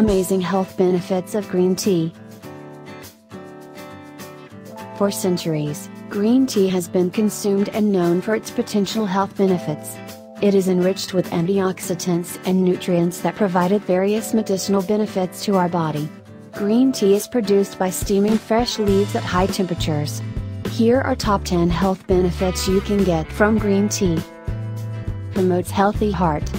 Amazing health benefits of green tea. For centuries, green tea has been consumed and known for its potential health benefits. It is enriched with antioxidants and nutrients that provided various medicinal benefits to our body. Green tea is produced by steaming fresh leaves at high temperatures. Here are top 10 health benefits you can get from green tea. Promotes healthy heart.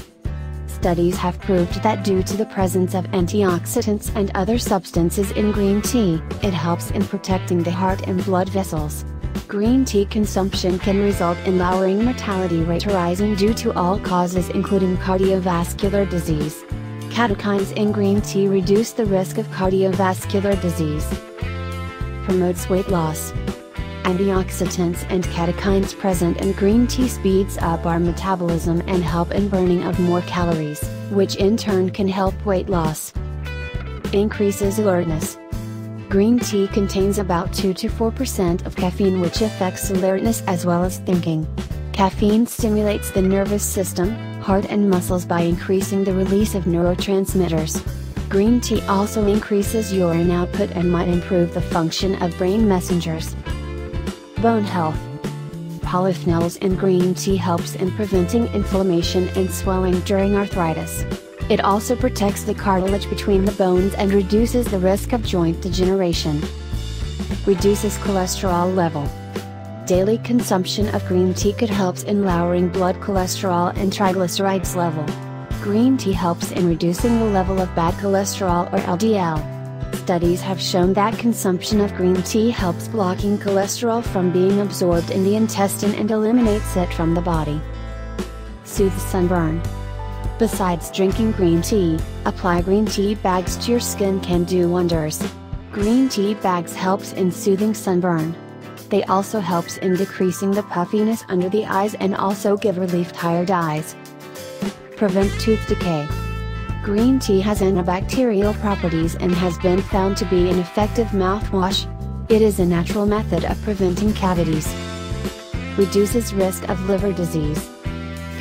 Studies have proved that due to the presence of antioxidants and other substances in green tea, it helps in protecting the heart and blood vessels. Green tea consumption can result in lowering mortality rate rising due to all causes including cardiovascular disease. Catechins in green tea reduce the risk of cardiovascular disease. Promotes weight loss. Antioxidants and catechins present in green tea speeds up our metabolism and help in burning of more calories, which in turn can help weight loss. Increases alertness. Green tea contains about 2 to 4% of caffeine which affects alertness as well as thinking. Caffeine stimulates the nervous system, heart and muscles by increasing the release of neurotransmitters. Green tea also increases urine output and might improve the function of brain messengers. Bone health. Polyphenols in green tea helps in preventing inflammation and swelling during arthritis. It also protects the cartilage between the bones and reduces the risk of joint degeneration. Reduces cholesterol level. Daily consumption of green tea could helps in lowering blood cholesterol and triglycerides level. Green tea helps in reducing the level of bad cholesterol or LDL. Studies have shown that consumption of green tea helps blocking cholesterol from being absorbed in the intestine and eliminates it from the body. Soothes sunburn. Besides drinking green tea, apply green tea bags to your skin can do wonders. Green tea bags helps in soothing sunburn. They also helps in decreasing the puffiness under the eyes and also give relief tired eyes. Prevent tooth decay. Green tea has antibacterial properties and has been found to be an effective mouthwash. It is a natural method of preventing cavities. Reduces risk of liver disease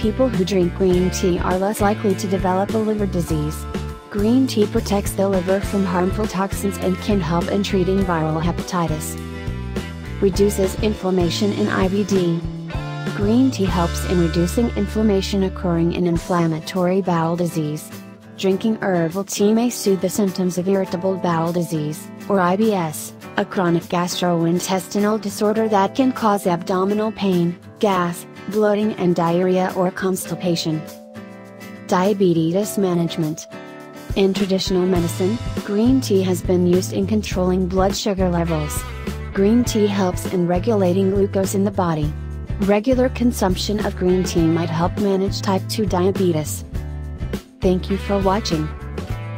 people who drink green tea are less likely to develop a liver disease. Green tea protects the liver from harmful toxins and can help in treating viral hepatitis. Reduces inflammation in IBD. Green tea helps in reducing inflammation occurring in inflammatory bowel disease. Drinking herbal tea may soothe the symptoms of irritable bowel disease, or IBS, a chronic gastrointestinal disorder that can cause abdominal pain, gas, bloating and diarrhea or constipation. Diabetes management. In traditional medicine, green tea has been used in controlling blood sugar levels. Green tea helps in regulating glucose in the body. Regular consumption of green tea might help manage type 2 diabetes. Thank you for watching.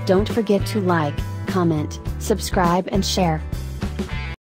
Don't forget to like, comment, subscribe and share.